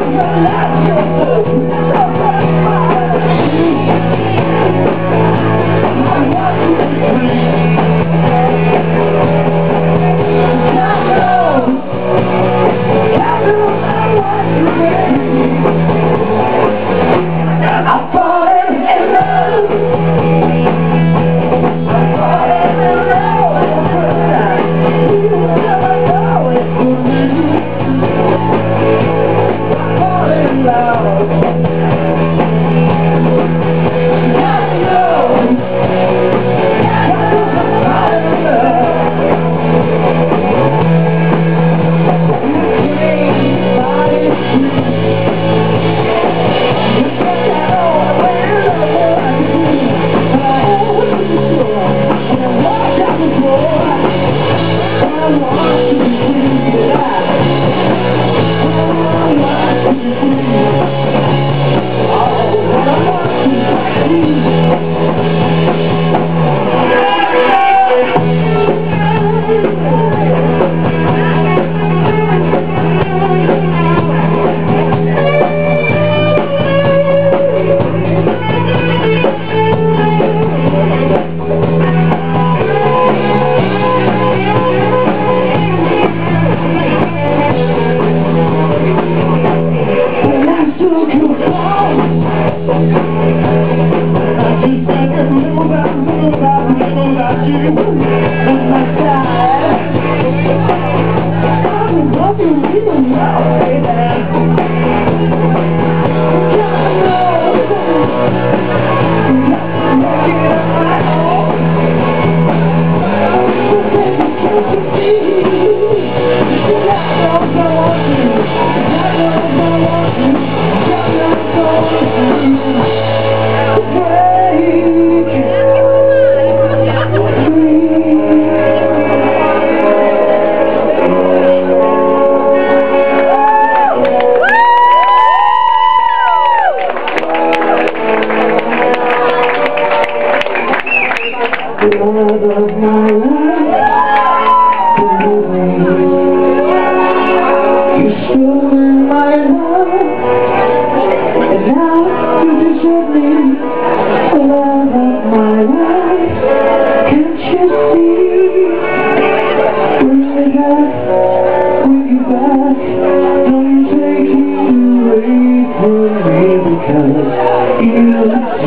Yeah. You fall. because you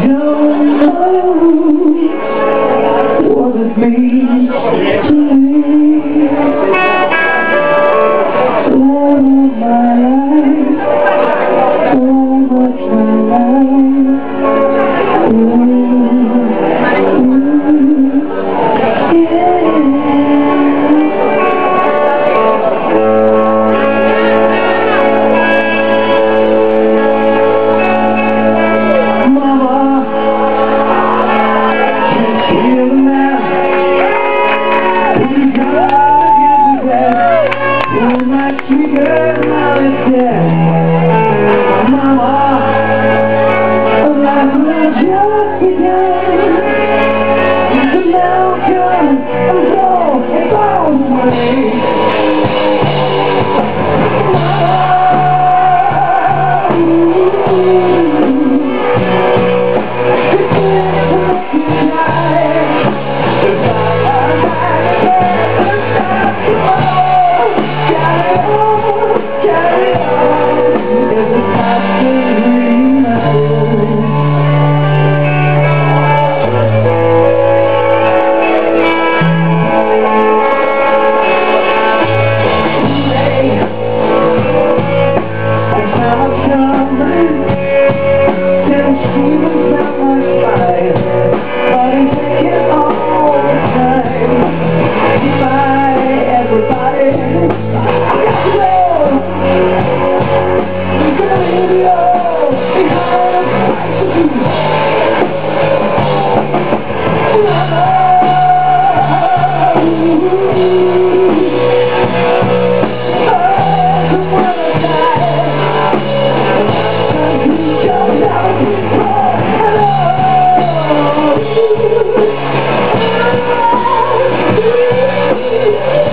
Hello!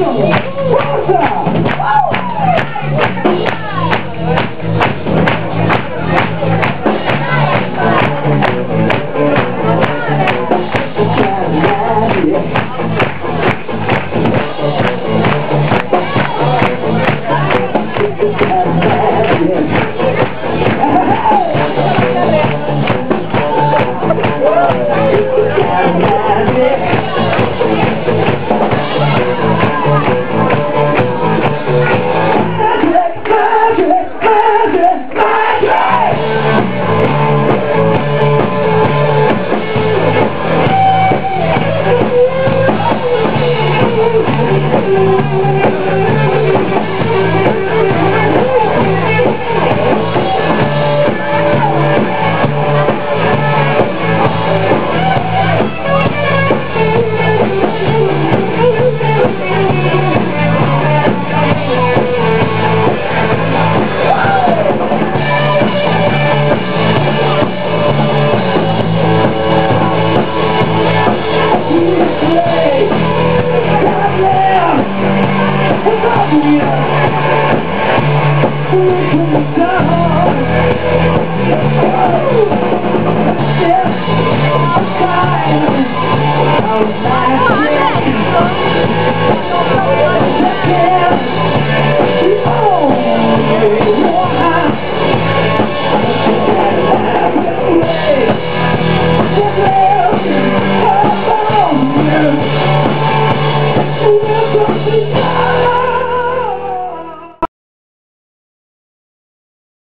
Rosa!